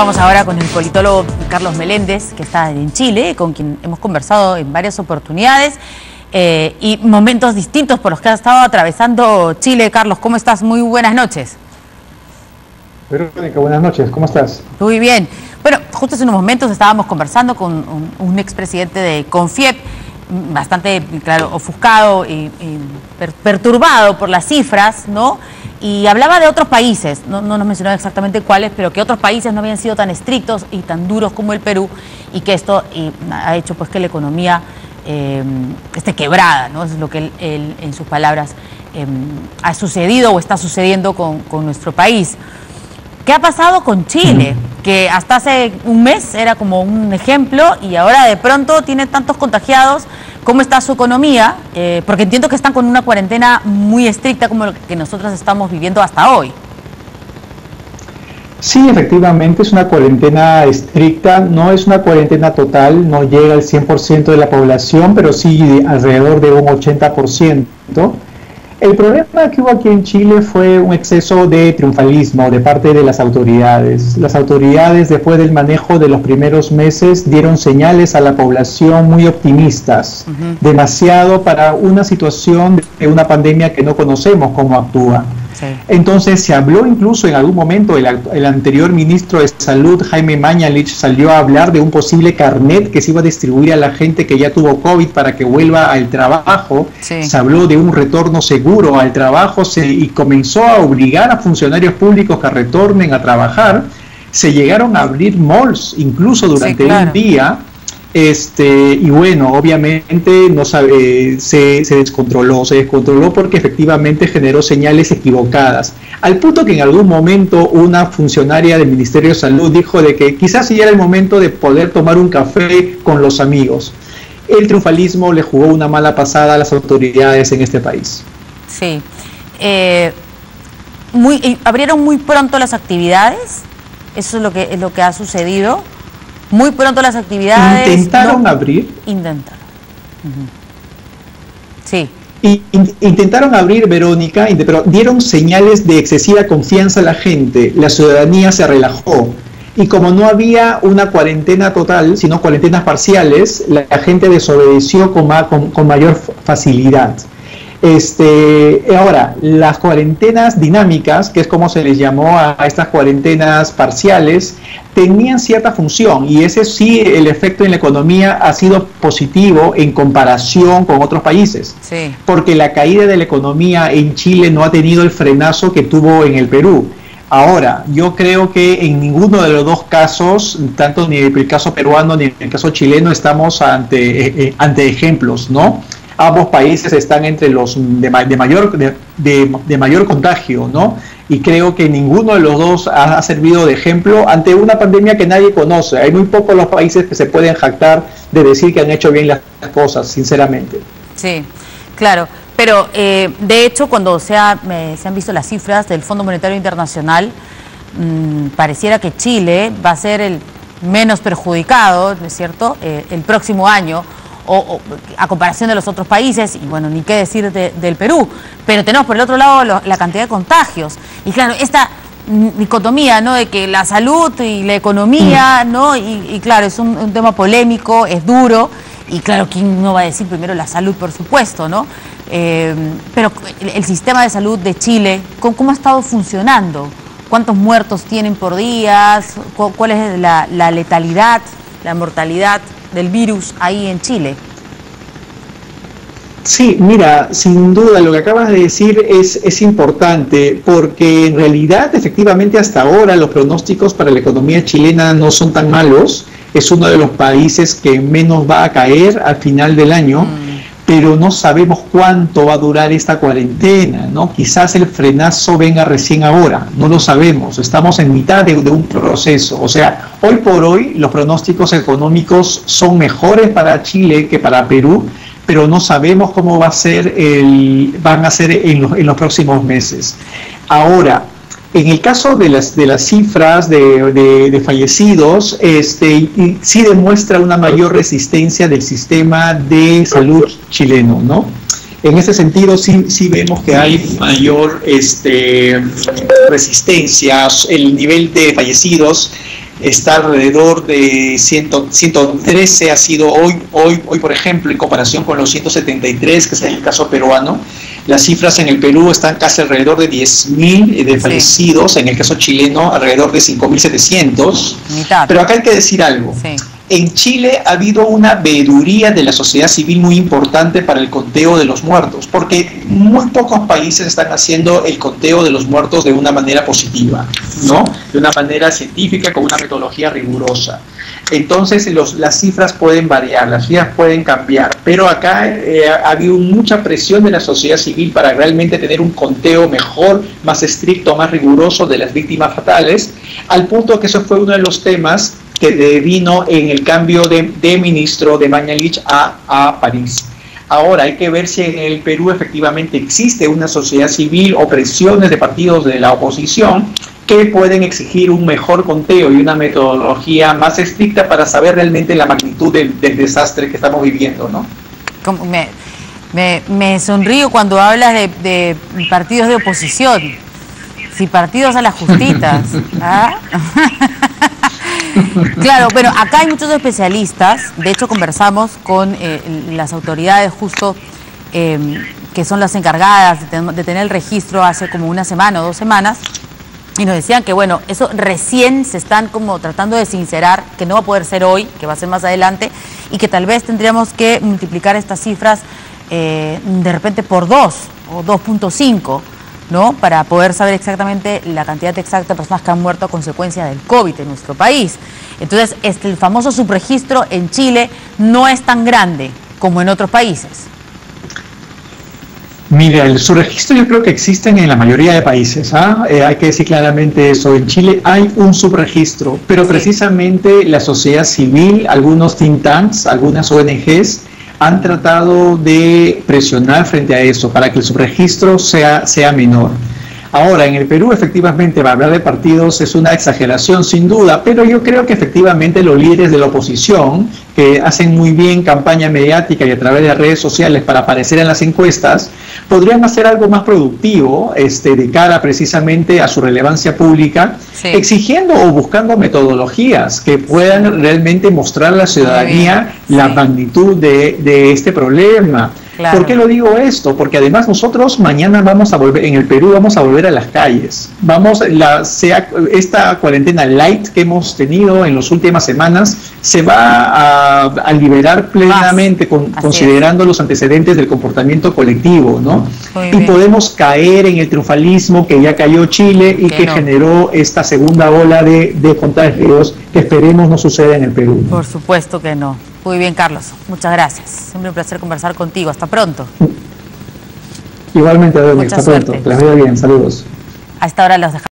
Vamos ahora con el politólogo Carlos Meléndez, que está en Chile, con quien hemos conversado en varias oportunidades eh, y momentos distintos por los que ha estado atravesando Chile. Carlos, ¿cómo estás? Muy buenas noches. Verónica, buenas noches, ¿cómo estás? Muy bien. Bueno, justo hace unos momentos estábamos conversando con un, un expresidente de Confiep, bastante, claro, ofuscado y, perturbado por las cifras, ¿no? Y hablaba de otros países, no, nos mencionó exactamente cuáles, pero que otros países no habían sido tan estrictos y tan duros como el Perú y que esto ha hecho pues que la economía eh, esté quebrada, ¿no? es lo que él, en sus palabras em, ha sucedido o está sucediendo con nuestro país. ¿Qué ha pasado con Chile? Que hasta hace un mes era como un ejemplo y ahora de pronto tiene tantos contagiados. ¿Cómo está su economía? Eh, porque entiendo que están con una cuarentena muy estricta como lo que nosotros estamos viviendo hasta hoy. Sí, efectivamente es una cuarentena estricta, no es una cuarentena total, no llega al 100% de la población, pero sí alrededor de un 80%. El problema que hubo aquí en Chile fue un exceso de triunfalismo de parte de las autoridades. Las autoridades, después del manejo de los primeros meses, dieron señales a la población muy optimistas, demasiado para una situación de una pandemia que no conocemos cómo actúa. Entonces se habló incluso en algún momento, el, anterior ministro de Salud, Jaime Mañalich, salió a hablar de un posible carnet que se iba a distribuir a la gente que ya tuvo COVID para que vuelva al trabajo. Se habló de un retorno seguro al trabajo y comenzó a obligar a funcionarios públicos que retornen a trabajar. Se llegaron a abrir malls incluso durante un día este, y bueno, obviamente no sabe, se, se, descontroló, se descontroló porque efectivamente generó señales equivocadas. Al punto que en algún momento una funcionaria del Ministerio de Salud dijo de que quizás ya era el momento de poder tomar un café con los amigos. El triunfalismo le jugó una mala pasada a las autoridades en este país. Sí. Eh, muy, abrieron muy pronto las actividades, eso es lo que, es lo que ha sucedido muy pronto las actividades. ¿Intentaron abrir? Intentaron. Sí. intentaron abrir, Verónica, pero dieron señales de excesiva confianza a la gente. La ciudadanía se relajó. Y como no había una cuarentena total, sino cuarentenas parciales, la, gente desobedeció con, con mayor facilidad. Este, ahora, las cuarentenas dinámicas, que es como se les llamó a, estas cuarentenas parciales, tenían cierta función y ese sí, el efecto en la economía ha sido positivo en comparación con otros países, porque la caída de la economía en Chile no ha tenido el frenazo que tuvo en el Perú. Ahora, yo creo que en ninguno de los dos casos, tanto ni en el caso peruano ni en el caso chileno, estamos ante, eh, eh, ante ejemplos, ¿no? Ambos países están entre los de, mayor, de, mayor contagio, ¿no? Y creo que ninguno de los dos ha, servido de ejemplo ante una pandemia que nadie conoce. Hay muy pocos los países que se pueden jactar de decir que han hecho bien las cosas, sinceramente. Sí, claro. Pero eh, de hecho, cuando se, se, han visto las cifras del Fondo Monetario Internacional, mm, pareciera que Chile va a ser el menos perjudicado, ¿no es cierto?, eh, el próximo año o, a comparación de los otros países, y bueno, ni qué decir del Perú, pero tenemos por el otro lado la cantidad de contagios. Y claro, esta dicotomía, ¿no? De que la salud y la economía, mm. ¿no? Y, claro, es un, tema polémico, es duro, y claro, ¿quién no va a decir primero la salud, por supuesto, ¿no? Eh, pero el, sistema de salud de Chile, ¿cómo, ha estado funcionando? ¿Cuántos muertos tienen por día? ¿Cuál es la, la letalidad, la mortalidad? Del virus ahí en Chile. Sí, mira, sin duda lo que acabas de decir es, es importante porque en realidad efectivamente hasta ahora los pronósticos para la economía chilena no son tan malos. Es uno de los países que menos va a caer al final del año. Mm pero no sabemos cuánto va a durar esta cuarentena, ¿no? Quizás el frenazo venga recién ahora, no lo sabemos, estamos en mitad de, un proceso, o sea, hoy por hoy los pronósticos económicos son mejores para Chile que para Perú, pero no sabemos cómo va a ser el, van a ser en los, en los próximos meses. Ahora, en el caso de las, de las cifras de, fallecidos, este, sí demuestra una mayor resistencia del sistema de salud chileno, ¿no? En ese sentido, sí, sí vemos que hay mayor este, resistencia, el nivel de fallecidos está alrededor de 100, 113 ha sido hoy, hoy, hoy por ejemplo, en comparación con los 173 que es el caso peruano, las cifras en el Perú están casi alrededor de 10.000 de fallecidos, en el caso chileno alrededor de 5.700. Pero acá hay que decir algo. En Chile ha habido una veeduría de la sociedad civil muy importante para el conteo de los muertos, porque muy pocos países están haciendo el conteo de los muertos de una manera positiva, ¿no? De una manera científica, con una metodología rigurosa. Entonces las cifras pueden variar, las cifras pueden cambiar, pero acá eh, ha habido mucha presión de la sociedad civil para realmente tener un conteo mejor, más estricto, más riguroso de las víctimas fatales, al punto que eso fue uno de los temas que vino en el cambio de, ministro de Mañalich a, a París. Ahora hay que ver si en el Perú efectivamente existe una sociedad civil o presiones de partidos de la oposición que pueden exigir un mejor conteo y una metodología más estricta para saber realmente la magnitud del, desastre que estamos viviendo, ¿no? Me, me, sonrío cuando hablas de, de, partidos de oposición. Si partidos a las justitas. ¿ah? Claro, pero acá hay muchos especialistas, de hecho conversamos con eh, las autoridades justo em, que son las encargadas de, tener el registro hace como una semana o dos semanas, y nos decían que bueno, eso recién se están como tratando de sincerar, que no va a poder ser hoy, que va a ser más adelante, y que tal vez tendríamos que multiplicar estas cifras eh, de repente por dos o 2.5 ¿no? para poder saber exactamente la cantidad exacta de personas que han muerto a consecuencia del COVID en nuestro país. Entonces, este, el famoso subregistro en Chile no es tan grande como en otros países. Mira, el subregistro yo creo que existen en la mayoría de países. ¿ah? Eh, hay que decir claramente eso. En Chile hay un subregistro, pero precisamente la sociedad civil, algunos think tanks, algunas ONGs, han tratado de presionar frente a eso para que el subregistro sea, sea menor. Ahora, en el Perú efectivamente va a hablar de partidos es una exageración sin duda, pero yo creo que efectivamente los líderes de la oposición, que hacen muy bien campaña mediática y a través de redes sociales para aparecer en las encuestas, podrían hacer algo más productivo este, de cara precisamente a su relevancia pública, exigiendo o buscando metodologías que puedan realmente mostrar a la ciudadanía la magnitud de, de este problema. ¿Por qué lo digo esto? Porque además nosotros mañana vamos a volver, en el Perú vamos a volver a las calles. Vamos, la, sea, esta cuarentena light que hemos tenido en las últimas semanas se va a, liberar plenamente considerando los antecedentes del comportamiento colectivo, ¿no? y podemos caer en el triunfalismo que ya cayó Chile y que, generó esta segunda ola de, de contagios que esperemos no suceda en el Perú. Por supuesto que no. Muy bien, Carlos. Muchas gracias. Siempre un placer conversar contigo. Hasta pronto. Igualmente, Hasta pronto. Que les vaya bien. Saludos. A esta hora los dejamos.